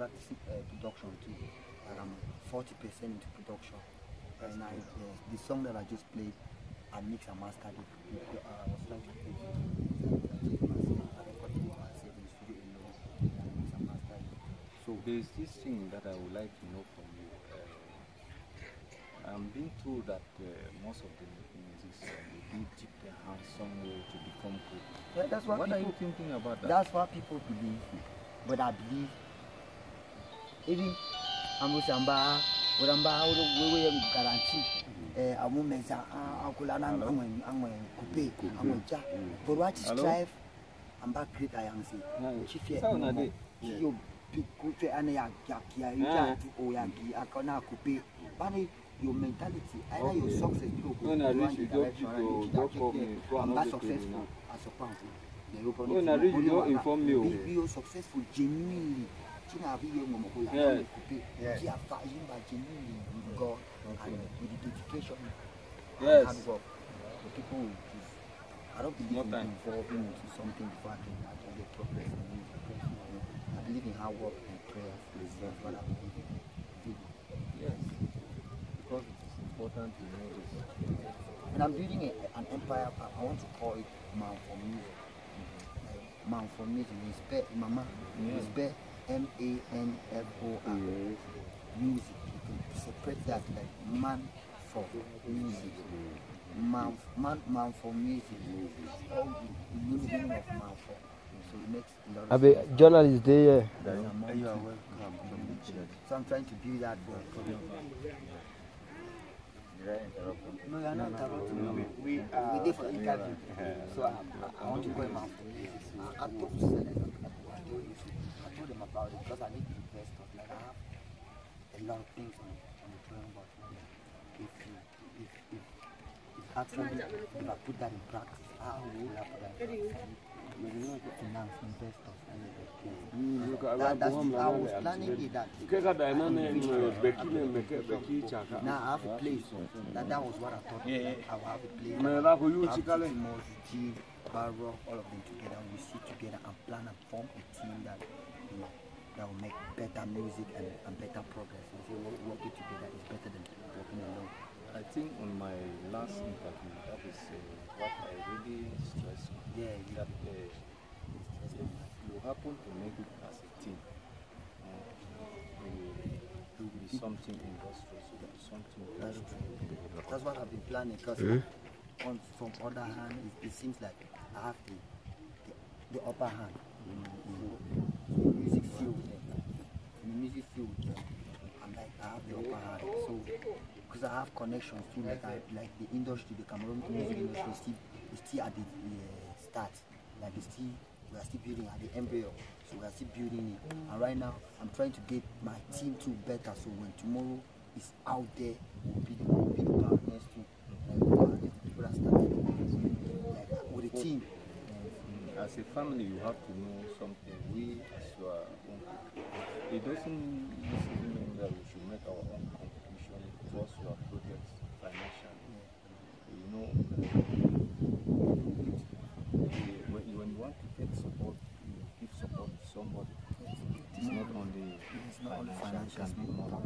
practicing uh, production too. Like I'm 40% into production. And I, uh, the song that I just played, I mix and mastered it. Uh, I was trying to play it. I recorded it myself in the studio alone. I mix and mastered it. So There's this thing that I would like to know from you. Uh, I'm being told that uh, most of the musicians they do dip their hands somewhere to become good. yeah, that's what, What are you people, thinking about that? that's what people believe. But I believe even Ambusamba, Uramba, we guarantee. Eh, amu meza akula na angwe angwe kupe angwe ja. But what is Hello? strive amba great I am say. Yeah. Chifie. Sawa na de. Yo kupe ane ya ya ya Yeah. ya o ya gi akona kupe. Bani your mentality, either your Okay. success, you When go I one reach, you direction don't- and you reach don't that call thing. me, go I'm and that not take successful me as a pound. The Yoruba When I need to reach, know you don't only inform one me, that- oh. Be be successful genuinely. China be young mama ko Yeah. like kupe. Ji afa yimba genuinely with God and with the dedication and Yes. hard work. The people will just I don't believe No in time. involving into something before I can actually get progress in music. I believe in hard work and prayers. That's what I believe in. Really. Yes. Because it is important to know this. And I'm building a, an empire. I, I want to call it Man for Music. Like, Man for Music. Respect Mama. Respect M A N F O R. Music. You can separate that like man for music. Man, man, man for music. All the, the meaning of man for. So it makes a lot I of be sense. journalist there. Yeah. There's a man You are welcome from the church. So I'm trying to build that for, for them. Did I interrupt you? No, you're not interrupting no, me. we- We, we did for interview. So I, I want to go in my I, I told Selena, I told you, I told them about it because I need to invest stuff. Like I have a lot of things on, on the drawing board. If you, if, if, if actually, if I put that in practice, how will I put that in practice? You know, finance, invest stuff. That, that's, I was planning it that. Keka da ina ne beki ne meke beki chaka. Now I have a place. That, that was what I thought. Yeah, yeah. I will have a place. Me la ko yu Have chikale. Timos, G, Barrow, all of them together. We sit together and plan and form a team that you know that will make better music and, and better progress. And so wo- working together is better than working alone. I think on my last interview, that is uh, what I really stressed. on. Yeah, That uh, if you happen to make it as a team, uh, it will be something industrial, it will something That's, very that's what I've been planning because on from other hand it, it seems like I have the the, the upper hand in, in the music field. In the music field, uh, I'm like I have the upper hand. So because I have connections too, like I, like the industry, the Cameroon music industry is still is still at the uh, start. Like it's still we are still building at the embryo. So we are still building it. And right now I'm trying to get my team to better. So when tomorrow is out there, we'll be the, we'll be the pioneers too. Like, the people that started like, with a team. As a family, you have to know something. We, as your own people, it doesn't necessarily mean that we should make our own contribution towards your projects financially. You know, eh, when, you- when you want to get support, you give support to somebody. It's not only It's not only financial, financial, it can be it's moral.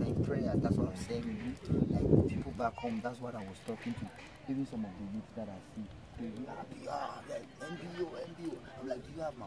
like prayer. That's what I'm saying. Like people back home, that's what I was talking to. Even some of the youth that I see, they be happy, ah, like NBO, NBO. I'm like, do you have my